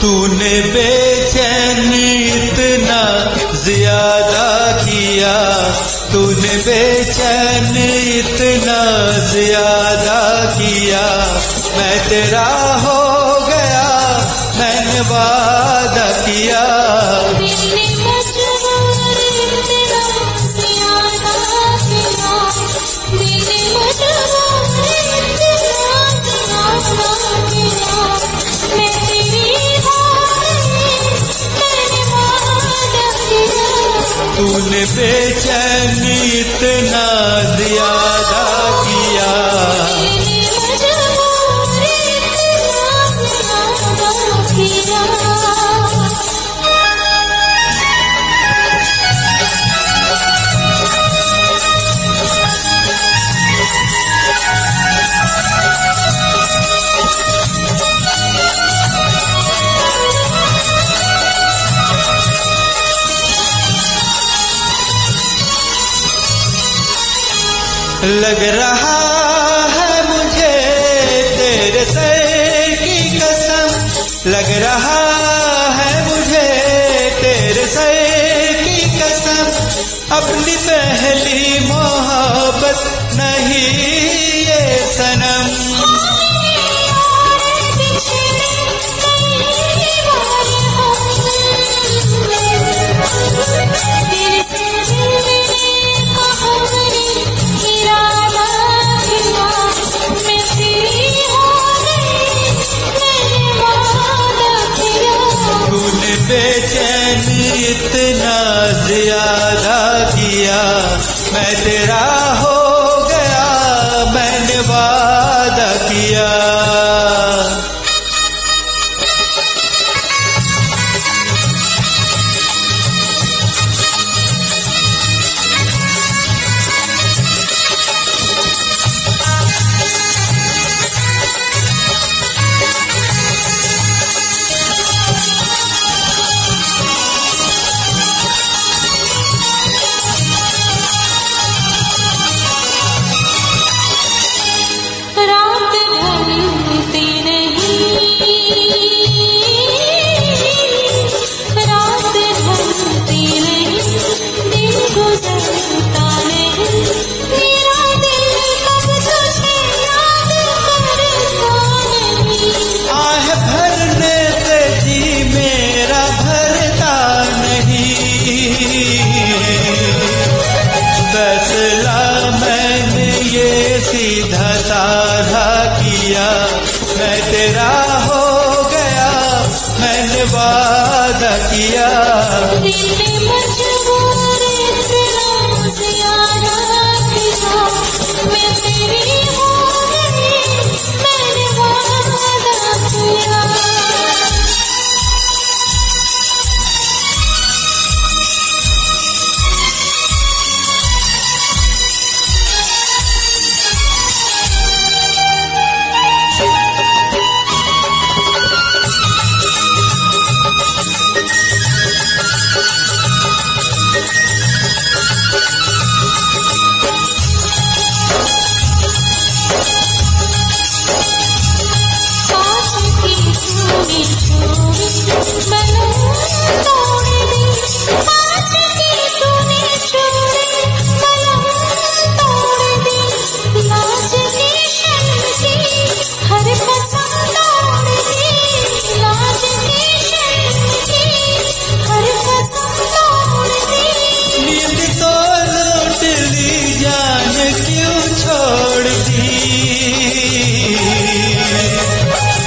تو نے بے چین اتنا زیادہ کیا تو نے بے چین اتنا زیادہ کیا میں تیرا ہو گیا میں نے وعدہ کیا ان بے چین اتنا زیادہ کیا۔ لگ رہا ہے مجھے تیرے سر کی قسم۔ لگ رہا ہے مجھے تیرے سر کی قسم۔ اپنی پہلی محبت اتنا زیادہ کیا میں تیرا ہو گیا میں نے وعدہ کیا۔ فیصلہ میں نے یہ سیدھا سادھا کیا۔ میں تیرا ہو گیا، میں نے وعدہ کیا۔ میں تیری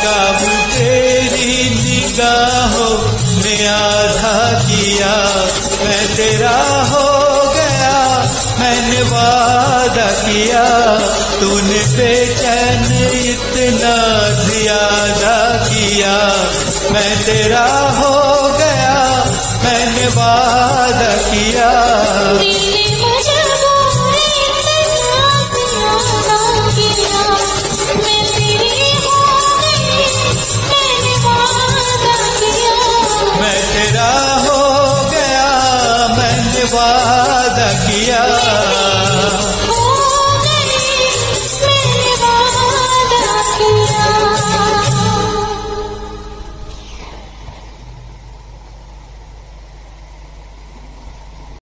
کام تیری نگاہوں نے آدھا کیا۔ میں تیرا ہو گیا، میں نے وعدہ کیا۔ تو نے بے چین اتنا زیادہ کیا۔ میں تیرا ہو گیا، میں نے وعدہ کیا۔